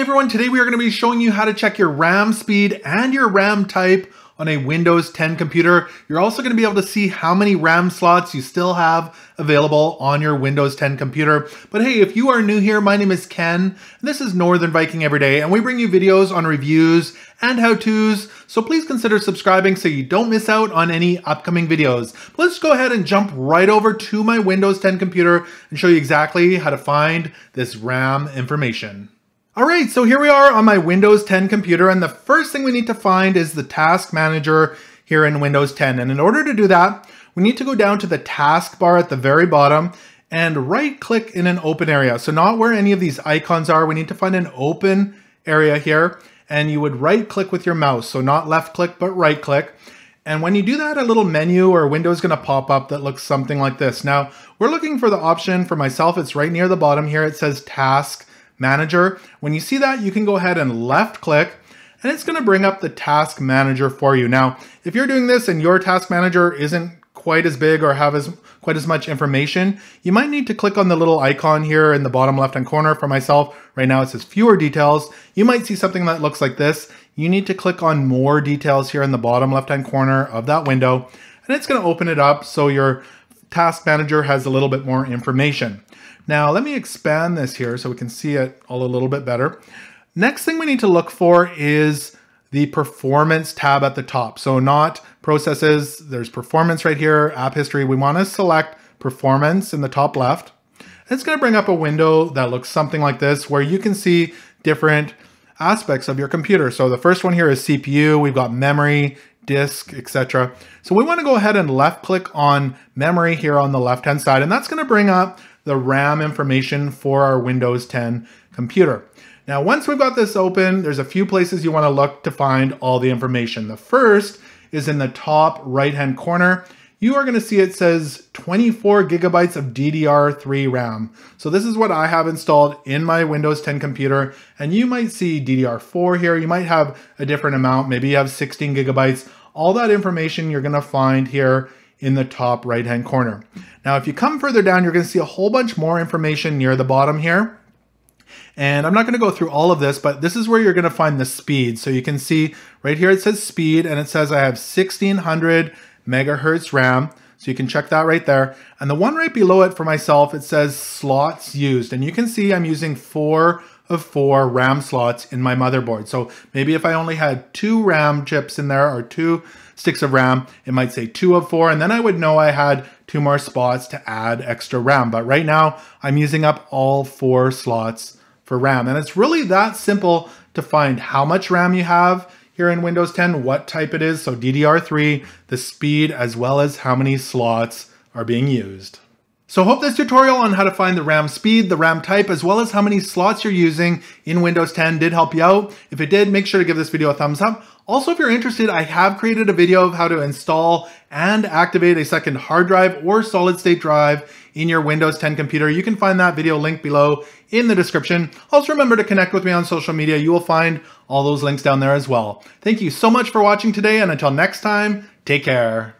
everyone, today we are going to be showing you how to check your RAM speed and your RAM type on a Windows 10 computer. You're also going to be able to see how many RAM slots you still have available on your Windows 10 computer. But hey, if you are new here, my name is Ken, and this is Northern Viking Everyday, and we bring you videos on reviews and how-tos, so please consider subscribing so you don't miss out on any upcoming videos. But let's go ahead and jump right over to my Windows 10 computer and show you exactly how to find this RAM information. All right, so here we are on my Windows 10 computer, and the first thing we need to find is the Task Manager here in Windows 10. And in order to do that, we need to go down to the taskbar at the very bottom and right click in an open area. So not where any of these icons are, we need to find an open area here and you would right click with your mouse. So not left click, but right click. And when you do that, a little menu or window is gonna pop up that looks something like this. Now, we're looking for the option for myself. It's right near the bottom here. It says Task Manager. When you see that, you can go ahead and left click and it's gonna bring up the task manager for you. Now, if you're doing this and your task manager isn't quite as big or have as quite as much information, you might need to click on the little icon here in the bottom left-hand corner. For myself, right now it says fewer details. You might see something that looks like this. You need to click on more details here in the bottom left-hand corner of that window, and it's gonna open it up so your task manager has a little bit more information. Now let me expand this here so we can see it all a little bit better. Next thing we need to look for is the performance tab at the top. So not processes, there's performance right here, app history. We wanna select performance in the top left. It's gonna bring up a window that looks something like this where you can see different aspects of your computer. So the first one here is CPU, we've got memory, disk, etc. So we wanna go ahead and left click on memory here on the left-hand side, and that's gonna bring up the RAM information for our Windows 10 computer. Now, once we've got this open, there's a few places you wanna look to find all the information. The first is in the top right-hand corner. You are gonna see it says 24 gigabytes of DDR3 RAM. So this is what I have installed in my Windows 10 computer, and you might see DDR4 here. You might have a different amount. Maybe you have 16 gigabytes. All that information you're gonna find here in the top right hand corner. Now, if you come further down, you're going to see a whole bunch more information near the bottom here. And I'm not going to go through all of this, but this is where you're going to find the speed. So you can see right here it says speed and it says I have 1600 megahertz RAM. So you can check that right there. And the one right below it for myself, it says slots used. And you can see I'm using four of four RAM slots in my motherboard. So maybe if I only had two RAM chips in there or two sticks of RAM, it might say two of four, and then I would know I had two more spots to add extra RAM. But right now I'm using up all four slots for RAM. And it's really that simple to find how much RAM you have here in Windows 10, what type it is, so DDR3, the speed, as well as how many slots are being used. So hope this tutorial on how to find the RAM speed, the RAM type, as well as how many slots you're using in Windows 10 did help you out. If it did, make sure to give this video a thumbs up. Also, if you're interested, I have created a video of how to install and activate a second hard drive or solid state drive in your Windows 10 computer. You can find that video link below in the description. Also remember to connect with me on social media. You will find all those links down there as well. Thank you so much for watching today, and until next time, take care.